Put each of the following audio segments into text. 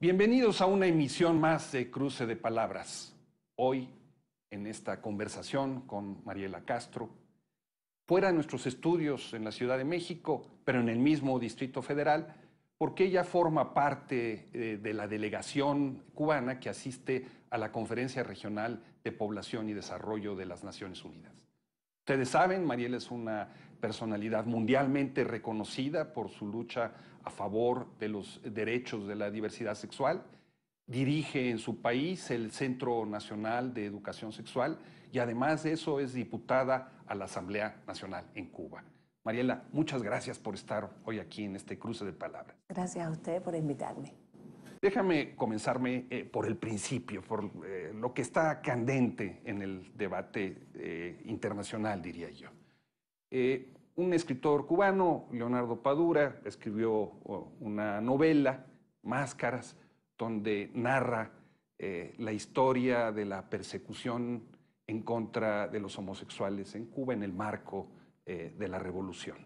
Bienvenidos a una emisión más de Cruce de Palabras. Hoy, en esta conversación con Mariela Castro, fuera de nuestros estudios en la Ciudad de México, pero en el mismo Distrito Federal, porque ella forma parte eh, de la delegación cubana que asiste a la Conferencia Regional de Población y Desarrollo de las Naciones Unidas. Ustedes saben, Mariela es una personalidad mundialmente reconocida por su lucha a favor de los derechos de la diversidad sexual. Dirige en su país el Centro Nacional de Educación Sexual y además de eso es diputada a la Asamblea Nacional en Cuba. Mariela, muchas gracias por estar hoy aquí en este cruce de palabras. Gracias a usted por invitarme. Déjame comenzarme eh, por el principio, por eh, lo que está candente en el debate eh, internacional, diría yo. Un escritor cubano, Leonardo Padura, escribió una novela, Máscaras, donde narra la historia de la persecución en contra de los homosexuales en Cuba en el marco de la revolución.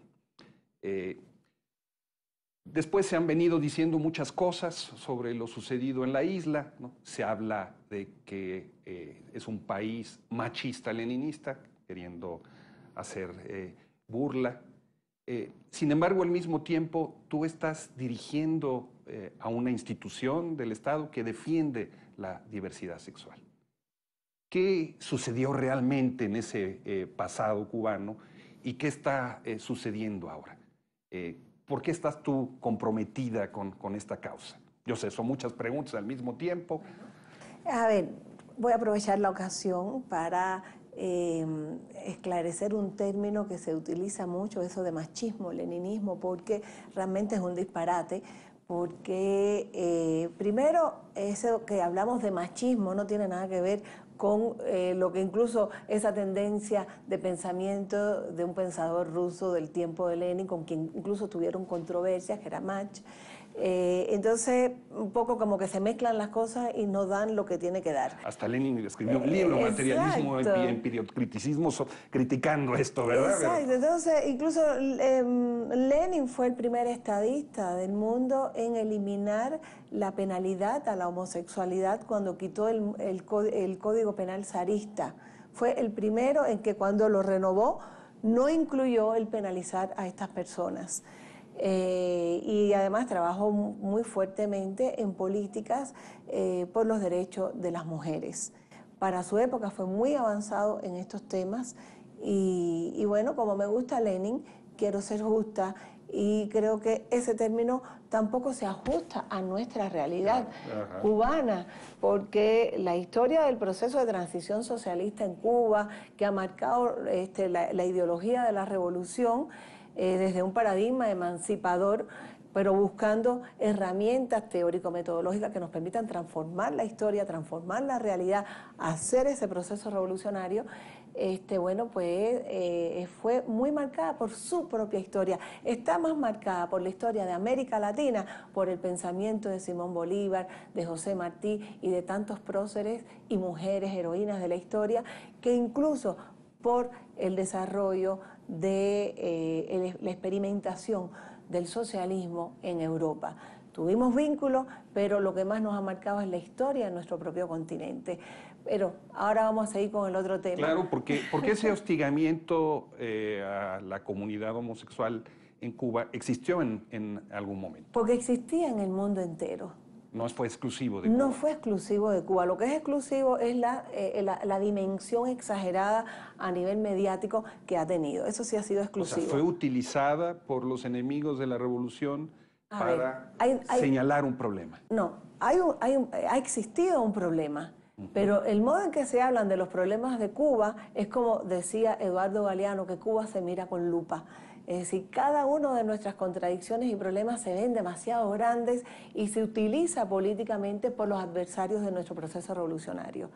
Después se han venido diciendo muchas cosas sobre lo sucedido en la isla. Se habla de que eh, es un país machista-leninista, queriendo hacer eh, burla. Eh, sin embargo, al mismo tiempo, tú estás dirigiendo a una institución del Estado que defiende la diversidad sexual. ¿Qué sucedió realmente en ese pasado cubano y qué está sucediendo ahora? ¿Por qué estás tú comprometida con, esta causa? Yo sé, son muchas preguntas al mismo tiempo. A ver, voy a aprovechar la ocasión para eh, esclarecer un término que se utiliza mucho, eso de machismo, leninismo, porque realmente es un disparate, porque eh, primero eso que hablamos de machismo no tiene nada que ver con eh, lo que incluso esa tendencia de pensamiento de un pensador ruso del tiempo de Lenin, con quien incluso tuvieron controversias, que era Mach, eh, entonces, un poco como que se mezclan las cosas y no dan lo que tiene que dar. Hasta Lenin escribió un libro, Materialismo y Empiriocriticismo, criticando esto, ¿verdad? Exacto. Entonces, incluso em, Lenin fue el primer estadista del mundo en eliminar la penalidad a la homosexualidad cuando quitó el, el Código Penal zarista. Fue el primero en que cuando lo renovó no incluyó el penalizar a estas personas. Eh, y además trabajó muy fuertemente en políticas eh, por los derechos de las mujeres. Para su época fue muy avanzado en estos temas y, bueno, como me gusta Lenin, quiero ser justa y creo que ese término tampoco se ajusta a nuestra realidad cubana, porque la historia del proceso de transición socialista en Cuba, que ha marcado este, la ideología de la revolución, eh, desde un paradigma emancipador, pero buscando herramientas teórico-metodológicas que nos permitan transformar la historia, transformar la realidad, hacer ese proceso revolucionario, este, bueno, pues eh, fue muy marcada por su propia historia. Está más marcada por la historia de América Latina, por el pensamiento de Simón Bolívar, de José Martí y de tantos próceres y mujeres heroínas de la historia, que incluso por el desarrollo de eh, la experimentación del socialismo en Europa. Tuvimos vínculos, pero lo que más nos ha marcado es la historia de nuestro propio continente. Pero ahora vamos a seguir con el otro tema. Claro, porque, porque ese hostigamiento eh, a la comunidad homosexual en Cuba existió en, en algún momento. Porque existía en el mundo entero. No fue exclusivo de Cuba. No fue exclusivo de Cuba. Lo que es exclusivo es la, eh, la, dimensión exagerada a nivel mediático que ha tenido. Eso sí ha sido exclusivo. O sea, fue utilizada por los enemigos de la revolución para señalar un problema. No, hay hay ha existido un problema. Pero el modo en que se hablan de los problemas de Cuba es como decía Eduardo Galeano, que Cuba se mira con lupa. Es decir, cada una de nuestras contradicciones y problemas se ven demasiado grandes y se utiliza políticamente por los adversarios de nuestro proceso revolucionario.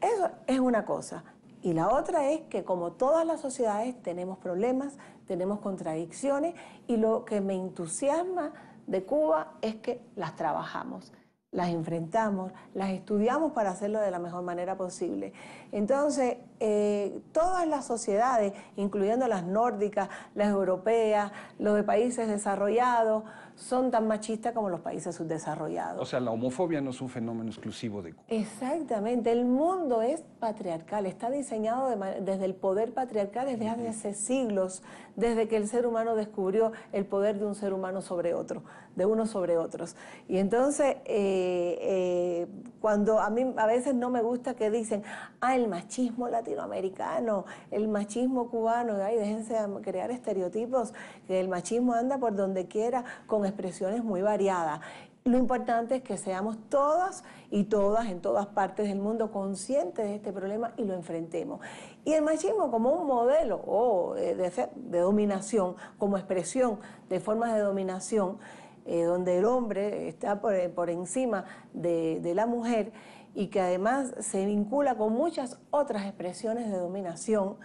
Eso es una cosa. Y la otra es que como todas las sociedades tenemos problemas, tenemos contradicciones y lo que me entusiasma de Cuba es que las trabajamos las enfrentamos, las estudiamos para hacerlo de la mejor manera posible. Entonces, eh, todas las sociedades, incluyendo las nórdicas, las europeas, los de países desarrollados, son tan machistas como los países subdesarrollados. O sea, la homofobia no es un fenómeno exclusivo de Cuba. Exactamente, el mundo es patriarcal, está diseñado desde el poder patriarcal desde hace siglos, desde que el ser humano descubrió el poder de un ser humano sobre otro, de unos sobre otros. Y entonces, eh, eh, cuando a mí a veces no me gusta que dicen, ah, el machismo latinoamericano, el machismo cubano, ay, déjense crear estereotipos, que el machismo anda por donde quiera con expresiones muy variadas. Lo importante es que seamos todas y todas en todas partes del mundo conscientes de este problema y lo enfrentemos. Y el machismo como un modelo o de, dominación, como expresión de formas de dominación, eh, donde el hombre está por, encima de la mujer y que además se vincula con muchas otras expresiones de dominación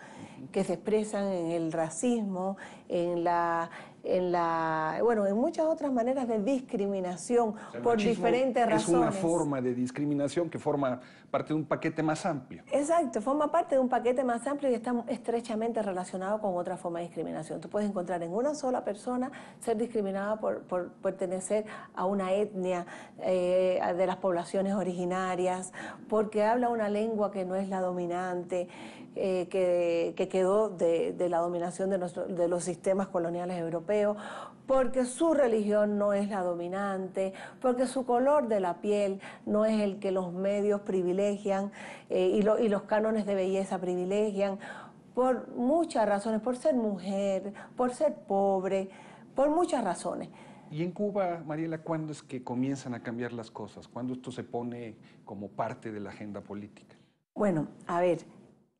que se expresan en el racismo, en la en la, bueno, en muchas otras maneras de discriminación por diferentes razones. Es una forma de discriminación que forma parte de un paquete más amplio. Exacto, forma parte de un paquete más amplio y está estrechamente relacionado con otra forma de discriminación. Tú puedes encontrar en una sola persona ser discriminada por, pertenecer a una etnia eh, de las poblaciones originarias, porque habla una lengua que no es la dominante, eh, que, quedó de, la dominación de los sistemas coloniales europeos, porque su religión no es la dominante, porque su color de la piel no es el que los medios privilegian eh, y, y los cánones de belleza privilegian, por muchas razones, por ser mujer, por ser pobre, por muchas razones. Y en Cuba, Mariela, ¿cuándo es que comienzan a cambiar las cosas? ¿Cuándo esto se pone como parte de la agenda política? Bueno, a ver,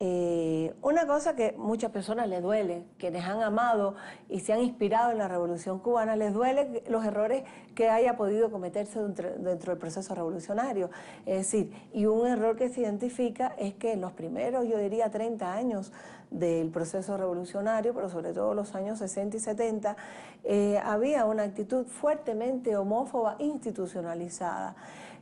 eh, una cosa que muchas personas les duele, quienes han amado y se han inspirado en la revolución cubana, les duele los errores que haya podido cometerse dentro, del proceso revolucionario. Es decir, y un error que se identifica es que en los primeros, yo diría, 30 años del proceso revolucionario, pero sobre todo los años 60 y 70, eh, había una actitud fuertemente homófoba institucionalizada.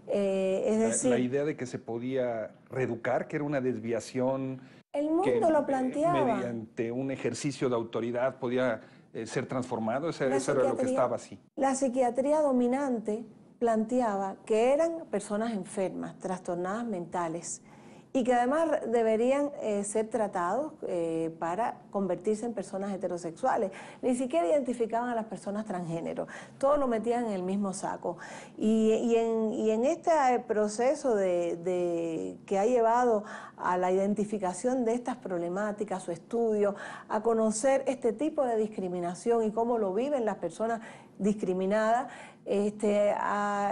Eh, es decir, la, idea de que se podía reeducar, que era una desviación. El mundo lo planteaba. Mediante un ejercicio de autoridad podía eh, ser transformado, eso, eso era lo que estaba así. La psiquiatría dominante planteaba que eran personas enfermas, trastornadas mentales, y que además deberían eh, ser tratados eh, para convertirse en personas heterosexuales. Ni siquiera identificaban a las personas transgénero, todo lo metían en el mismo saco. Y, en, este proceso de, que ha llevado a la identificación de estas problemáticas, su estudio, a conocer este tipo de discriminación y cómo lo viven las personas discriminadas, este,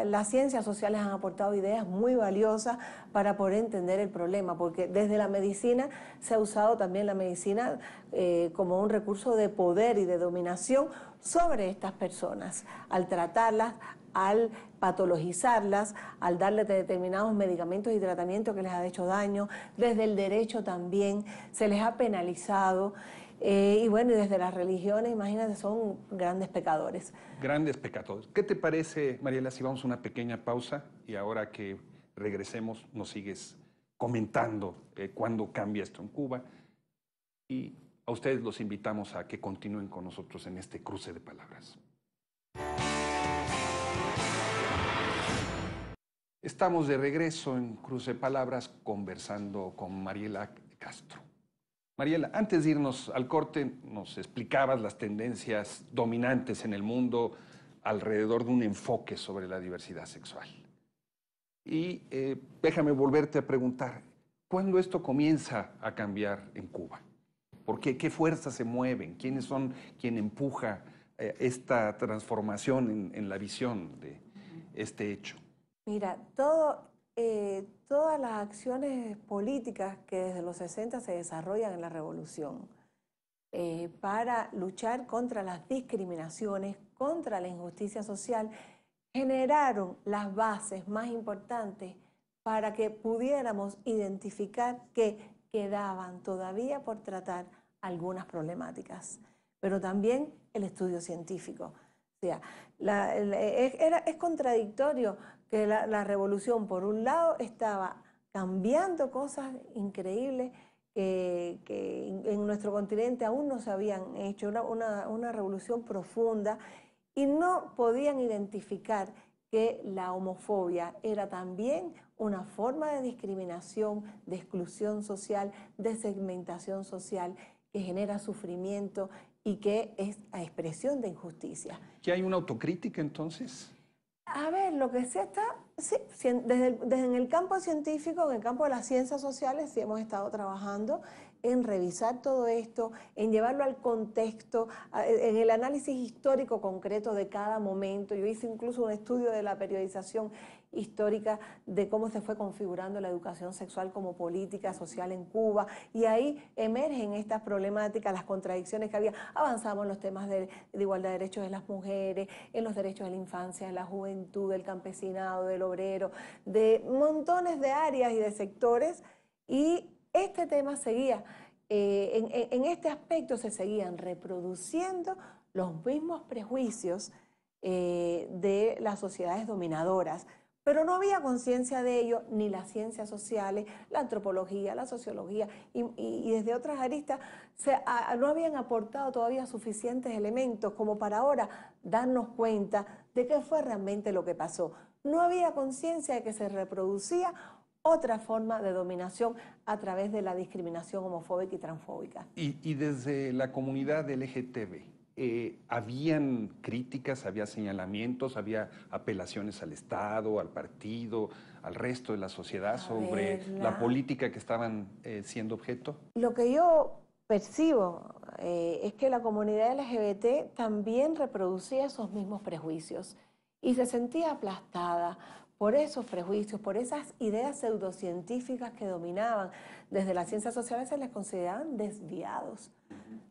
las ciencias sociales han aportado ideas muy valiosas para poder entender el problema, porque desde la medicina se ha usado también la medicina eh, como un recurso de poder y de dominación sobre estas personas, al tratarlas, al patologizarlas, al darle determinados medicamentos y tratamientos que les ha hecho daño, desde el derecho también se les ha penalizado. Eh, y bueno, y desde las religiones, imagínate, son grandes pecadores. Grandes pecadores. ¿Qué te parece, Mariela, si vamos a una pequeña pausa y ahora que regresemos nos sigues comentando eh, cuándo cambia esto en Cuba? Y a ustedes los invitamos a que continúen con nosotros en este cruce de palabras. Estamos de regreso en Cruce de Palabras conversando con Mariela Castro. Mariela, antes de irnos al corte, nos explicabas las tendencias dominantes en el mundo alrededor de un enfoque sobre la diversidad sexual. Y eh, déjame volverte a preguntar, ¿cuándo esto comienza a cambiar en Cuba? ¿Por qué? ¿Qué fuerzas se mueven? ¿Quiénes son quien empuja eh, esta transformación en la visión de este hecho? Mira, todo eh, todas las acciones políticas que desde los 60 se desarrollan en la revolución eh, para luchar contra las discriminaciones, contra la injusticia social, generaron las bases más importantes para que pudiéramos identificar que quedaban todavía por tratar algunas problemáticas, pero también el estudio científico. O sea, es contradictorio que la, revolución, por un lado, estaba cambiando cosas increíbles que, en nuestro continente aún no se habían hecho, una, una revolución profunda, y no podían identificar que la homofobia era también una forma de discriminación, de exclusión social, de segmentación social que genera sufrimiento y que es a expresión de injusticia. ¿Que hay una autocrítica entonces? A ver, lo que se está, sí, desde, desde en el campo científico, en el campo de las ciencias sociales, sí hemos estado trabajando en revisar todo esto, en llevarlo al contexto, en el análisis histórico concreto de cada momento. Yo hice incluso un estudio de la periodización histórica de cómo se fue configurando la educación sexual como política social en Cuba y ahí emergen estas problemáticas, las contradicciones que había. Avanzamos en los temas de, igualdad de derechos de las mujeres, en los derechos de la infancia, de la juventud, del campesinado, del obrero, de montones de áreas y de sectores y este tema seguía, eh, en, este aspecto se seguían reproduciendo los mismos prejuicios eh, de las sociedades dominadoras, pero no había conciencia de ello ni las ciencias sociales, la antropología, la sociología y, desde otras aristas no habían aportado todavía suficientes elementos como para ahora darnos cuenta de qué fue realmente lo que pasó. No había conciencia de que se reproducía otra forma de dominación a través de la discriminación homofóbica y transfóbica. Y, desde la comunidad LGTB, eh, ¿habían críticas, había señalamientos, había apelaciones al Estado, al partido, al resto de la sociedad sobre la... política que estaban eh, siendo objeto? Lo que yo percibo eh, es que la comunidad LGBT también reproducía esos mismos prejuicios y se sentía aplastada por esos prejuicios, por esas ideas pseudocientíficas que dominaban. Desde las ciencias sociales se les consideraban desviados,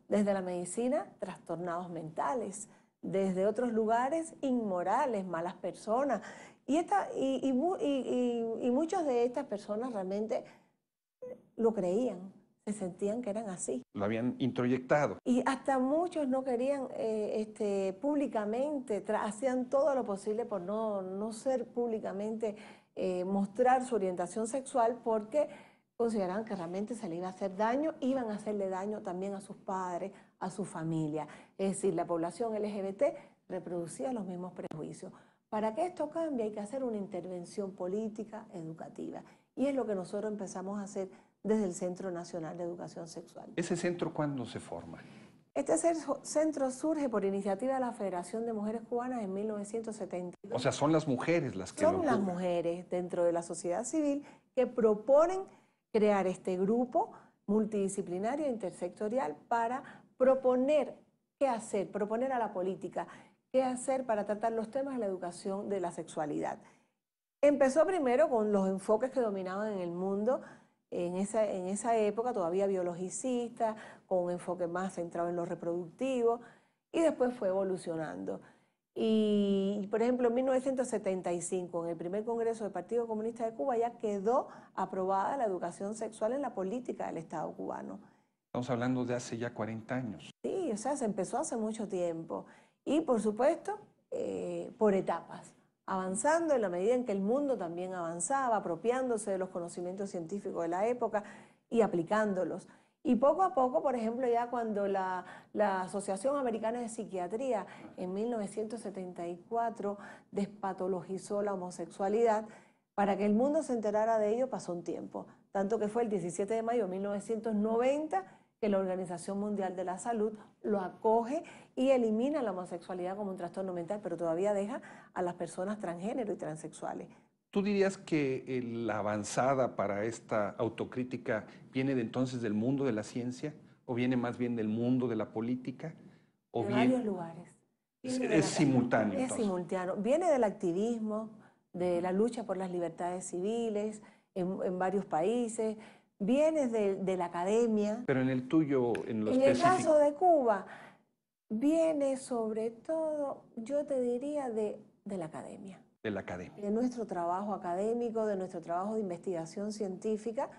desde la medicina trastornados mentales, desde otros lugares inmorales, malas personas. Y, esta, y, y muchas de estas personas realmente lo creían sentían que eran así. Lo habían introyectado. Y hasta muchos no querían eh, este, públicamente, hacían todo lo posible por no, no ser públicamente, eh, mostrar su orientación sexual porque consideraban que realmente se le iba a hacer daño, iban a hacerle daño también a sus padres, a su familia. Es decir, la población LGBT reproducía los mismos prejuicios. Para que esto cambie hay que hacer una intervención política, educativa. Y es lo que nosotros empezamos a hacer desde el Centro Nacional de Educación Sexual. ¿Ese centro cuándo se forma? Este centro surge por iniciativa de la Federación de Mujeres Cubanas en 1970. O sea, son las mujeres las que Son las mujeres dentro de la sociedad civil que proponen crear este grupo multidisciplinario e intersectorial para proponer qué hacer, proponer a la política qué hacer para tratar los temas de la educación de la sexualidad. Empezó primero con los enfoques que dominaban en el mundo en esa, en esa época todavía biologicista, con un enfoque más centrado en lo reproductivo, y después fue evolucionando. Y, por ejemplo, en 1975, en el primer Congreso del Partido Comunista de Cuba, ya quedó aprobada la educación sexual en la política del Estado cubano. Estamos hablando de hace ya 40 años. Sí, o sea, se empezó hace mucho tiempo. Y, por supuesto, eh, por etapas avanzando en la medida en que el mundo también avanzaba, apropiándose de los conocimientos científicos de la época y aplicándolos. Y poco a poco, por ejemplo, ya cuando la, Asociación Americana de Psiquiatría en 1974 despatologizó la homosexualidad, para que el mundo se enterara de ello pasó un tiempo, tanto que fue el 17 de mayo de 1990 que la Organización Mundial de la Salud lo acoge y elimina la homosexualidad como un trastorno mental, pero todavía deja a las personas transgénero y transexuales. ¿Tú dirías que eh, la avanzada para esta autocrítica viene de entonces del mundo de la ciencia o viene más bien del mundo de la política? O de varios lugares. Es, simultáneo. Es simultáneo. Viene del activismo, de la lucha por las libertades civiles en, en varios países, vienes de, la academia. Pero en el tuyo, en lo En el caso de Cuba, viene sobre todo, yo te diría, de, de la academia. De la academia. De nuestro trabajo académico, de nuestro trabajo de investigación científica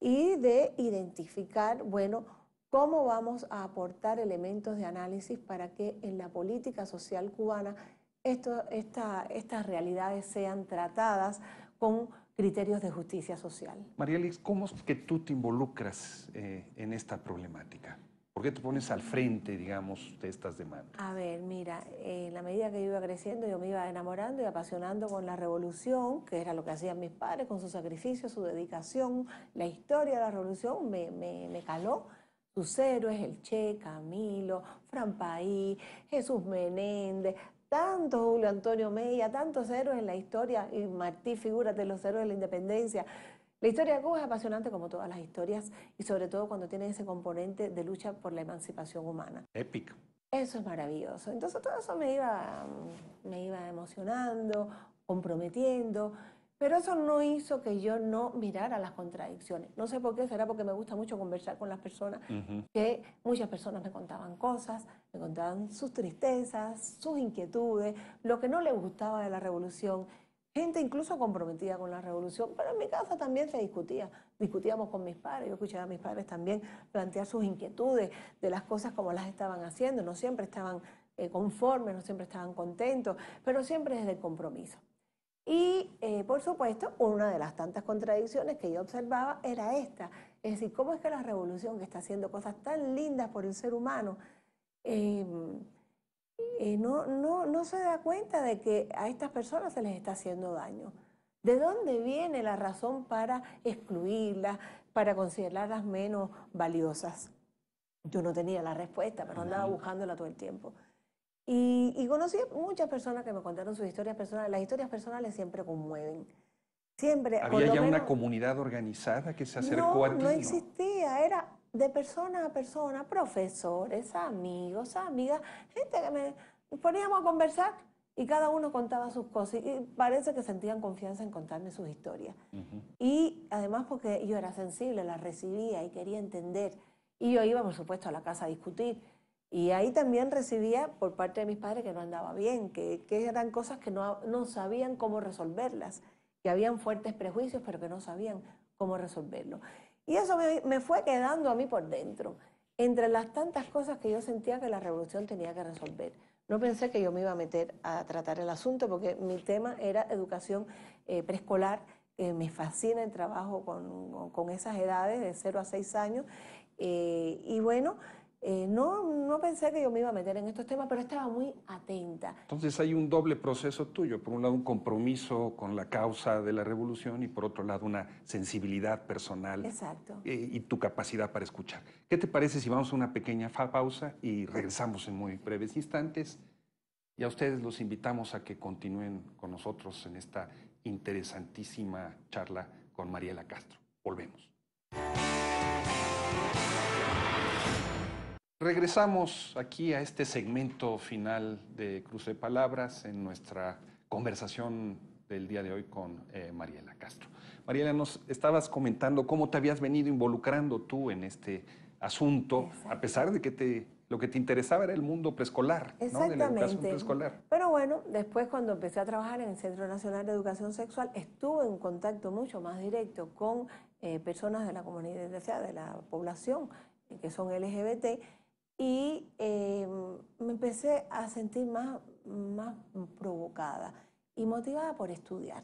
y de identificar, bueno, cómo vamos a aportar elementos de análisis para que en la política social cubana esto, esta, estas realidades sean tratadas con criterios de justicia social. María Liz, ¿cómo es que tú te involucras eh, en esta problemática? ¿Por qué te pones al frente, digamos, de estas demandas? A ver, mira, en la medida que yo iba creciendo, yo me iba enamorando y apasionando con la revolución, que era lo que hacían mis padres, con su sacrificio, su dedicación, la historia de la revolución me, me caló. Sus héroes, el Che, Camilo, Fran Paí, Jesús Menéndez, tantos Julio Antonio Mella, tantos héroes en la historia, y Martí, figúrate, de los héroes de la independencia. La historia de Cuba es apasionante como todas las historias y sobre todo cuando tiene ese componente de lucha por la emancipación humana. Épico. Eso es maravilloso. Entonces todo eso me iba, me iba emocionando, comprometiendo. Pero eso no hizo que yo no mirara las contradicciones. No sé por qué, será porque me gusta mucho conversar con las personas, que muchas personas me contaban cosas, me contaban sus tristezas, sus inquietudes, lo que no les gustaba de la revolución. Gente incluso comprometida con la revolución, pero en mi casa también se discutía. Discutíamos con mis padres, yo escuchaba a mis padres también plantear sus inquietudes de las cosas como las estaban haciendo. No siempre estaban eh, conformes, no siempre estaban contentos, pero siempre desde el compromiso. Y, eh, por supuesto, una de las tantas contradicciones que yo observaba era esta. Es decir, ¿cómo es que la revolución que está haciendo cosas tan lindas por el ser humano em, eh, no, no, no se da cuenta de que a estas personas se les está haciendo daño? ¿De dónde viene la razón para excluirlas, para considerarlas menos valiosas? Yo no tenía la respuesta, pero andaba buscándola todo el tiempo. Y, conocí muchas personas que me contaron sus historias personales. Las historias personales siempre conmueven. Siempre. ¿Había ya una comunidad organizada que se acercó a ti? No, no existía. Era de persona a persona, profesores, amigos, amigas, gente que me poníamos a conversar y cada uno contaba sus cosas y parece que sentían confianza en contarme sus historias. Y además porque yo era sensible, las recibía y quería entender. Y yo iba, por supuesto, a la casa a discutir. Y ahí también recibía por parte de mis padres que no andaba bien, que, eran cosas que no, no, sabían cómo resolverlas, que habían fuertes prejuicios, pero que no sabían cómo resolverlo. Y eso me, me, fue quedando a mí por dentro, entre las tantas cosas que yo sentía que la revolución tenía que resolver. No pensé que yo me iba a meter a tratar el asunto porque mi tema era educación eh, preescolar. me fascina el trabajo con, con, esas edades de 0 a 6 años. Eh, y bueno, eh, no, no pensé que yo me iba a meter en estos temas, pero estaba muy atenta. Entonces hay un doble proceso tuyo. Por un lado, un compromiso con la causa de la revolución y por otro lado, una sensibilidad personal. Exacto. Eh, y tu capacidad para escuchar. ¿Qué te parece si vamos a una pequeña pausa y regresamos en muy breves instantes? Y a ustedes los invitamos a que continúen con nosotros en esta interesantísima charla con Mariela Castro. Volvemos. Regresamos aquí a este segmento final de Cruce de Palabras en nuestra conversación del día de hoy con eh, Mariela Castro. Mariela, nos estabas comentando cómo te habías venido involucrando tú en este asunto, a pesar de que te, lo que te interesaba era el mundo preescolar, ¿no? de la educación preescolar. Pero bueno, después cuando empecé a trabajar en el Centro Nacional de Educación Sexual, estuve en contacto mucho más directo con eh, personas de la comunidad, de la población que son LGBT, y em, me empecé a sentir más, más provocada y motivada por estudiar.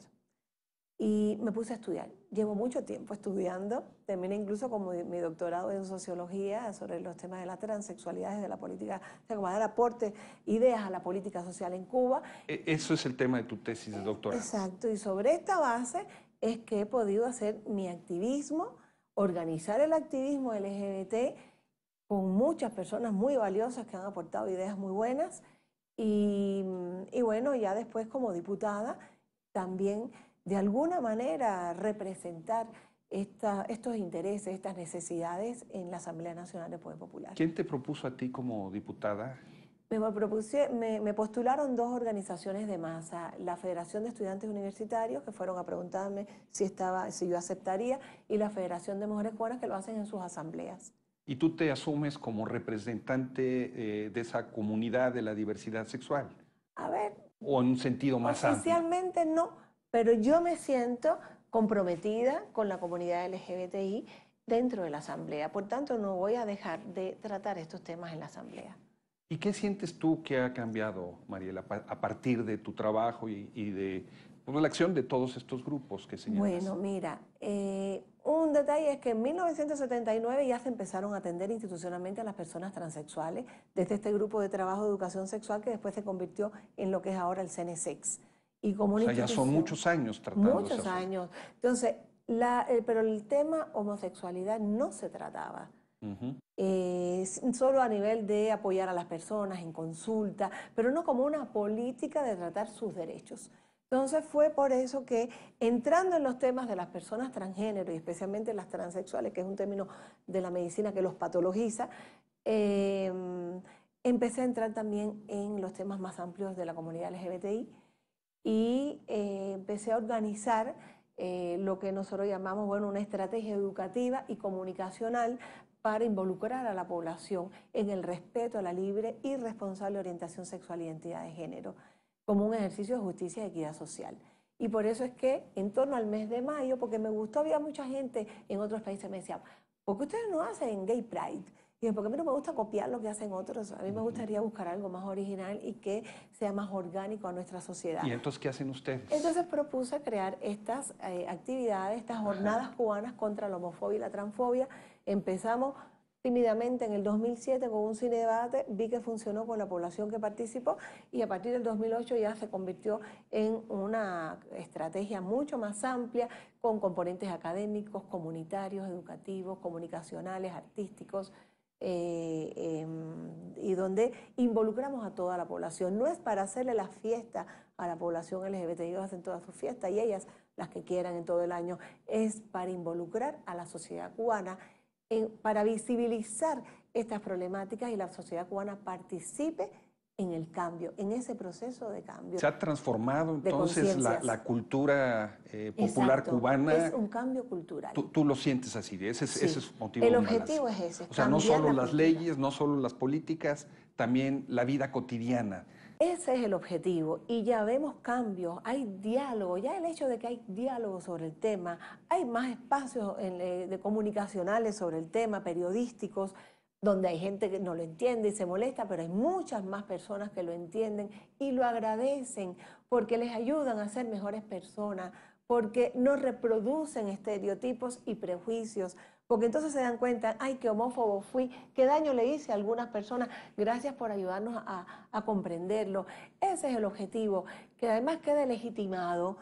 Y me puse a estudiar. Llevo mucho tiempo estudiando, terminé incluso como mi doctorado en sociología sobre los temas de la transexualidad de la política, o sea, como dar aporte, ideas a la política social en Cuba. E, eso es el tema de tu tesis de doctorado. Exacto, y sobre esta base es que he podido hacer mi activismo, organizar el activismo LGBT con muchas personas muy valiosas que han aportado ideas muy buenas. Y, bueno, ya después como diputada, también de alguna manera representar estos intereses, estas necesidades en la Asamblea Nacional del Poder Popular. ¿Quién te propuso a ti como diputada? Me, propuse, me, postularon dos organizaciones de masa, la Federación de Estudiantes Universitarios, que fueron a preguntarme si, estaba, si yo aceptaría, y la Federación de Mujeres Cubanas, que lo hacen en sus asambleas y tú te asumes como representante eh, de esa comunidad de la diversidad sexual. A ver. O en un sentido más amplio. Oficialmente no, pero yo me siento comprometida con la comunidad LGBTI dentro de la Asamblea. Por tanto, no voy a dejar de tratar estos temas en la Asamblea. ¿Y qué sientes tú que ha cambiado, Mariela, a partir de tu trabajo y, de pues, la acción de todos estos grupos que señalas? Bueno, mira, eh, un detalle es que en 1979 ya se empezaron a atender institucionalmente a las personas transexuales desde este grupo de trabajo de educación sexual que después se convirtió en lo que es ahora el CNSEX. Y como o sea, ya son muchos años tratando Muchos años. Entonces, la, eh, pero el tema homosexualidad no se trataba. Eh, solo a nivel de apoyar a las personas en consulta, pero no como una política de tratar sus derechos. Entonces fue por eso que entrando en los temas de las personas transgénero y especialmente las transexuales, que es un término de la medicina que los patologiza, em, empecé a entrar también en los temas más amplios de la comunidad LGBTI y eh, empecé a organizar eh, lo que nosotros llamamos bueno, una estrategia educativa y comunicacional para involucrar a la población en el respeto a la libre y responsable orientación sexual y identidad de género, como un ejercicio de justicia y equidad social. Y por eso es que en torno al mes de mayo, porque me gustó, había mucha gente en otros países me decía, ¿por qué ustedes no hacen Gay Pride? Y porque a mí no me gusta copiar lo que hacen otros, a mí me gustaría buscar algo más original y que sea más orgánico a nuestra sociedad. ¿Y entonces qué hacen ustedes? Entonces propuse crear estas eh, actividades, estas jornadas cubanas contra la homofobia y la transfobia. Empezamos tímidamente en el 2007 con un cine debate, vi que funcionó con la población que participó y a partir del 2008 ya se convirtió en una estrategia mucho más amplia con componentes académicos, comunitarios, educativos, comunicacionales, artísticos, eh, em, y donde involucramos a toda la población. No es para hacerle la fiesta a la población LGBT, ellos hacen todas sus fiestas y ellas las que quieran en todo el año, es para involucrar a la sociedad cubana, para visibilizar estas problemáticas y la sociedad cubana participe en el cambio, en ese proceso de cambio. Se ha transformado entonces la, cultura eh, popular cubana. Es un cambio cultural. Tú, lo sientes así, ese, ese es motivo. El objetivo es ese. O sea, no solo las leyes, no solo las políticas, también la vida cotidiana. Ese es el objetivo y ya vemos cambios, hay diálogo, ya el hecho de que hay diálogo sobre el tema, hay más espacios eh, de comunicacionales sobre el tema, periodísticos, donde hay gente que no lo entiende y se molesta, pero hay muchas más personas que lo entienden y lo agradecen porque les ayudan a ser mejores personas, porque no reproducen estereotipos y prejuicios, porque entonces se dan cuenta, ay, qué homófobo fui, qué daño le hice a algunas personas, gracias por ayudarnos a, comprenderlo. Ese es el objetivo, que además quede legitimado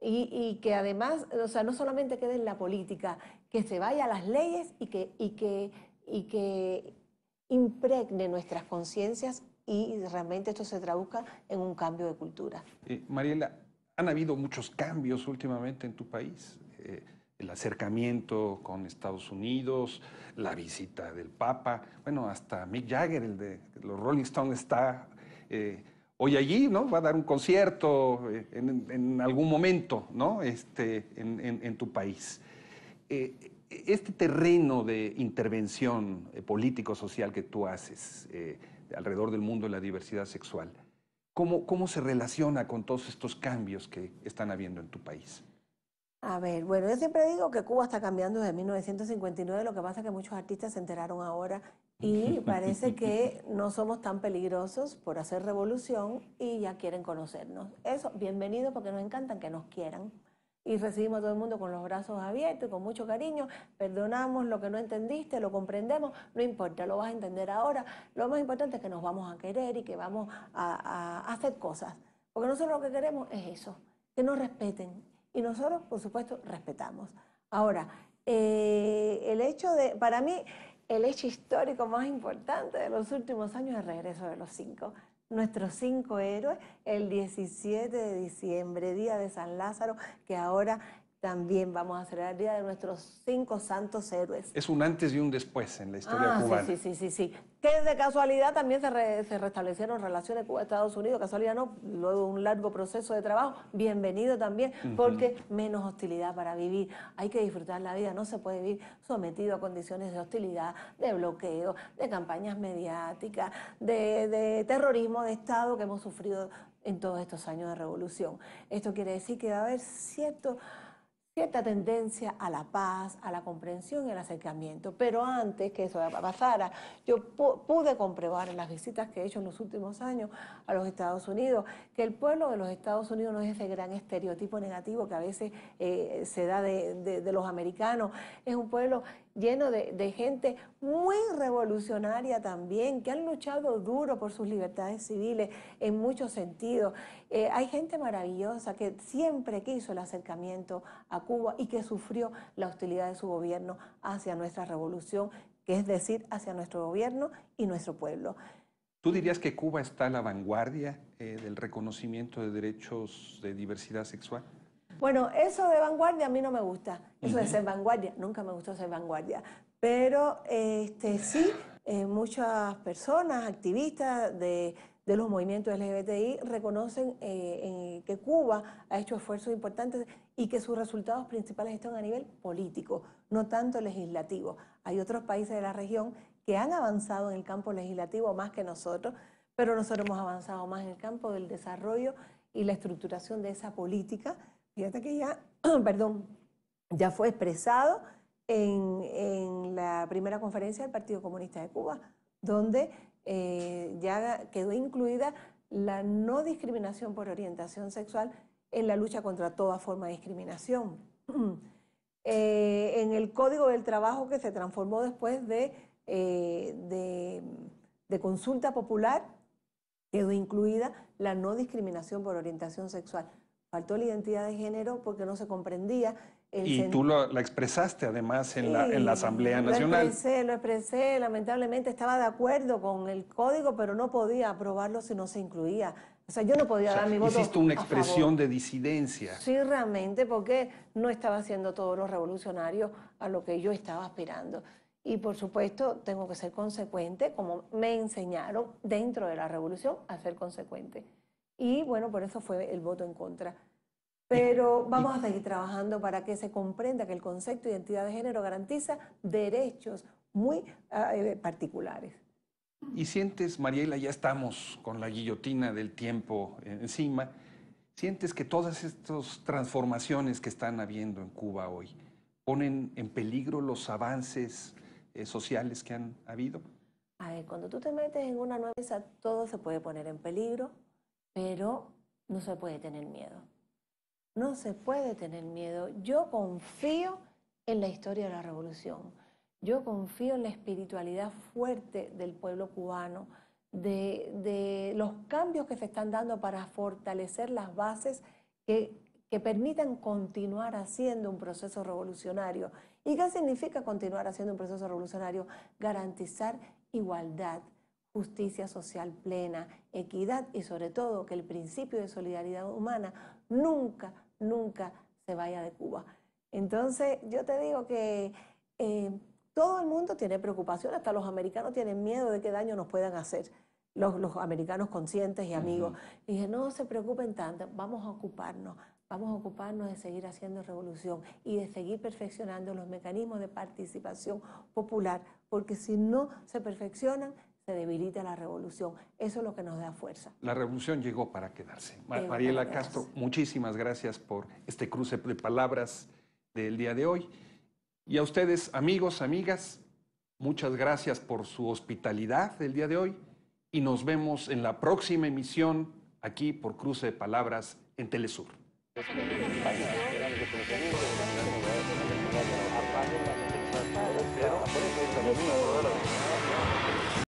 y, que además, o sea, no solamente quede en la política, que se vaya a las leyes y que, y que y que impregne nuestras conciencias y realmente esto se traduzca en un cambio de cultura. Eh, Mariela, han habido muchos cambios últimamente en tu país. Eh, el acercamiento con Estados Unidos, la visita del Papa, bueno, hasta Mick Jagger, el de los Rolling Stones, está eh, hoy allí, ¿no? Va a dar un concierto en, algún momento, ¿no? Este, en, tu país este terreno de intervención eh, político-social que tú haces eh, alrededor del mundo de la diversidad sexual, ¿cómo, ¿cómo se relaciona con todos estos cambios que están habiendo en tu país? A ver, bueno, yo siempre digo que Cuba está cambiando desde 1959, lo que pasa es que muchos artistas se enteraron ahora y parece que no somos tan peligrosos por hacer revolución y ya quieren conocernos. Eso, bienvenido porque nos encantan que nos quieran. Y recibimos a todo el mundo con los brazos abiertos, con mucho cariño, perdonamos lo que no entendiste, lo comprendemos, no importa, lo vas a entender ahora, lo más importante es que nos vamos a querer y que vamos a, hacer cosas, porque nosotros lo que queremos es eso, que nos respeten y nosotros, por supuesto, respetamos. Ahora, eh, el hecho de, para mí, el hecho histórico más importante de los últimos años es el regreso de los cinco nuestros cinco héroes el 17 de diciembre, día de San Lázaro, que ahora también vamos a celebrar el Día de nuestros cinco santos héroes. Es un antes y un después en la historia ah, cubana. Sí, sí, sí, sí. Que de casualidad también se, se restablecieron relaciones Cuba-Estados Unidos, casualidad no, luego un largo proceso de trabajo, bienvenido también, porque menos hostilidad para vivir. Hay que disfrutar la vida, no se puede vivir sometido a condiciones de hostilidad, de bloqueo, de campañas mediáticas, de, de terrorismo de Estado que hemos sufrido en todos estos años de revolución. Esto quiere decir que va a haber cierto cierta tendencia a la paz, a la comprensión y al acercamiento. Pero antes que eso pasara, yo pude comprobar en las visitas que he hecho en los últimos años a los Estados Unidos que el pueblo de los Estados Unidos no es ese gran estereotipo negativo que a veces eh, se da de, de los americanos. Es un pueblo lleno de, gente muy revolucionaria también, que han luchado duro por sus libertades civiles en muchos sentidos. Eh, hay gente maravillosa que siempre quiso el acercamiento a Cuba y que sufrió la hostilidad de su gobierno hacia nuestra revolución, que es decir, hacia nuestro gobierno y nuestro pueblo. ¿Tú dirías que Cuba está a la vanguardia eh, del reconocimiento de derechos de diversidad sexual? Bueno, eso de vanguardia a mí no me gusta. Eso de ser vanguardia, nunca me gustó ser vanguardia. Pero este, sí, eh, muchas personas, activistas de, los movimientos LGBTI, reconocen eh, que Cuba ha hecho esfuerzos importantes y que sus resultados principales están a nivel político, no tanto legislativo. Hay otros países de la región que han avanzado en el campo legislativo más que nosotros, pero nosotros hemos avanzado más en el campo del desarrollo y la estructuración de esa política Fíjate que ya, perdón, ya fue expresado en, la primera conferencia del Partido Comunista de Cuba, donde eh, ya quedó incluida la no discriminación por orientación sexual en la lucha contra toda forma de discriminación. Eh, en el Código del Trabajo que se transformó después de, eh, de consulta popular, quedó incluida la no discriminación por orientación sexual faltó la identidad de género porque no se comprendía. y tú lo, la expresaste además en, la, en la Asamblea Nacional. Lo expresé, lo expresé, lamentablemente estaba de acuerdo con el código, pero no podía aprobarlo si no se incluía. O sea, yo no podía dar mi voto. Hiciste una expresión de disidencia. Sí, realmente, porque no estaba haciendo todos los revolucionarios a lo que yo estaba aspirando. Y por supuesto, tengo que ser consecuente, como me enseñaron dentro de la revolución a ser consecuente. Y bueno, por eso fue el voto en contra. Pero vamos a seguir trabajando para que se comprenda que el concepto de identidad de género garantiza derechos muy ah, eh, particulares. Y sientes, Mariela, ya estamos con la guillotina del tiempo encima, sientes que todas estas transformaciones que están habiendo en Cuba hoy ponen en peligro los avances eh, sociales que han habido? A ver, cuando tú te metes en una nueva todo se puede poner en peligro, pero no se puede tener miedo. No se puede tener miedo. Yo confío en la historia de la revolución. Yo confío en la espiritualidad fuerte del pueblo cubano, de, los cambios que se están dando para fortalecer las bases que, que permitan continuar haciendo un proceso revolucionario. ¿Y qué significa continuar haciendo un proceso revolucionario? Garantizar igualdad, justicia social plena, equidad y sobre todo que el principio de solidaridad humana nunca, nunca se vaya de Cuba. Entonces yo te digo que eh, todo el mundo tiene preocupación, hasta los americanos tienen miedo de qué daño nos puedan hacer. Los, americanos conscientes y amigos. Y dije, no se preocupen tanto, vamos a ocuparnos, vamos a ocuparnos de seguir haciendo revolución y de seguir perfeccionando los mecanismos de participación popular, porque si no se perfeccionan, se debilita la revolución. Eso es lo que nos da fuerza. La revolución llegó para quedarse. Mariela Castro, muchísimas gracias por este cruce de palabras del día de hoy. Y a ustedes, amigos, amigas, muchas gracias por su hospitalidad del día de hoy y nos vemos en la próxima emisión aquí por Cruce de Palabras en Telesur.